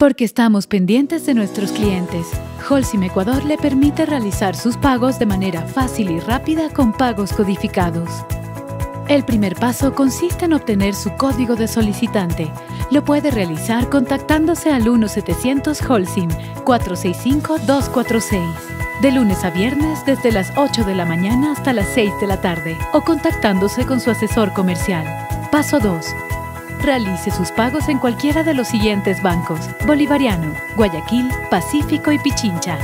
Porque estamos pendientes de nuestros clientes. Holcim Ecuador le permite realizar sus pagos de manera fácil y rápida con pagos codificados. El primer paso consiste en obtener su código de solicitante. Lo puede realizar contactándose al 1700 Holcim 465-246. De lunes a viernes desde las 8 de la mañana hasta las 6 de la tarde o contactándose con su asesor comercial. Paso 2 Realice sus pagos en cualquiera de los siguientes bancos: Bolivariano, Guayaquil, Pacífico y Pichincha.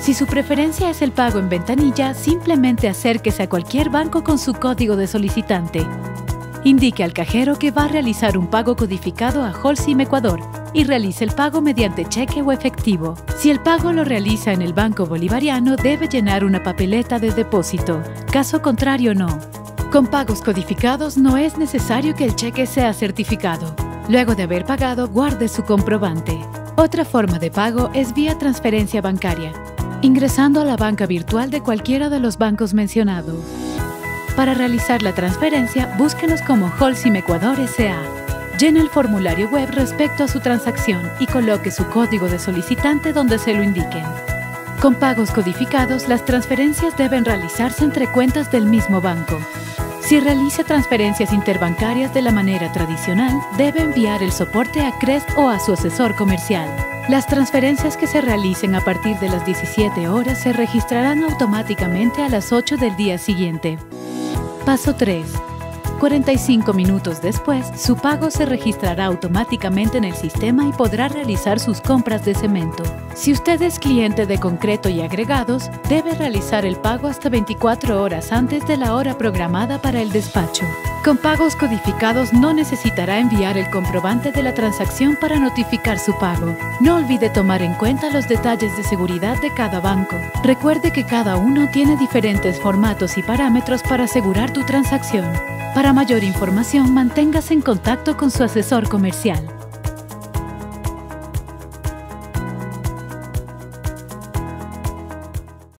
Si su preferencia es el pago en ventanilla, simplemente acérquese a cualquier banco con su código de solicitante. Indique al cajero que va a realizar un pago codificado a Holcim Ecuador y realice el pago mediante cheque o efectivo. Si el pago lo realiza en el Banco Bolivariano, debe llenar una papeleta de depósito. Caso contrario, no. Con pagos codificados no es necesario que el cheque sea certificado. Luego de haber pagado, guarde su comprobante. Otra forma de pago es vía transferencia bancaria, ingresando a la banca virtual de cualquiera de los bancos mencionados. Para realizar la transferencia, búsquenos como Holcim Ecuador S.A. Llene el formulario web respecto a su transacción y coloque su código de solicitante donde se lo indiquen. Con pagos codificados, las transferencias deben realizarse entre cuentas del mismo banco. Si realiza transferencias interbancarias de la manera tradicional, debe enviar el soporte a CREST o a su asesor comercial. Las transferencias que se realicen a partir de las 17 horas se registrarán automáticamente a las 8 del día siguiente. Paso 3. 45 minutos después, su pago se registrará automáticamente en el sistema y podrá realizar sus compras de cemento. Si usted es cliente de concreto y agregados, debe realizar el pago hasta 24 horas antes de la hora programada para el despacho. Con pagos codificados no necesitará enviar el comprobante de la transacción para notificar su pago. No olvide tomar en cuenta los detalles de seguridad de cada banco. Recuerde que cada uno tiene diferentes formatos y parámetros para asegurar tu transacción. Para mayor información, manténgase en contacto con su asesor comercial.